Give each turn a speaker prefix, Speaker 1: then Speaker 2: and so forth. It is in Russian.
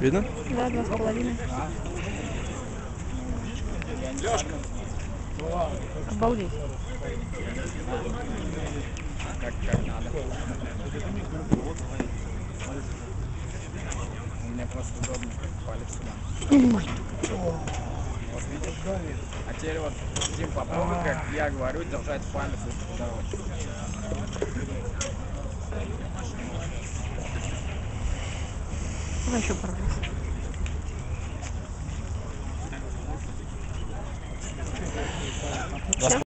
Speaker 1: Видно?
Speaker 2: Да, два с половиной. Обалдеть.
Speaker 3: Как, как надо. У меня просто удобно как палец сюда. Вот видишь? А теперь вот, Дим, попробуй, как я говорю, держать палец вот
Speaker 2: Давай еще пару раз.